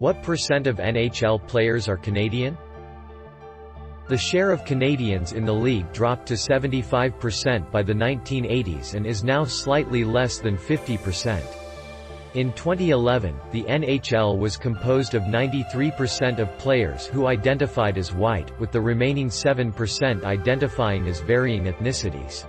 What percent of NHL players are Canadian? The share of Canadians in the league dropped to 75% by the 1980s and is now slightly less than 50%. In 2011, the NHL was composed of 93% of players who identified as white, with the remaining 7% identifying as varying ethnicities.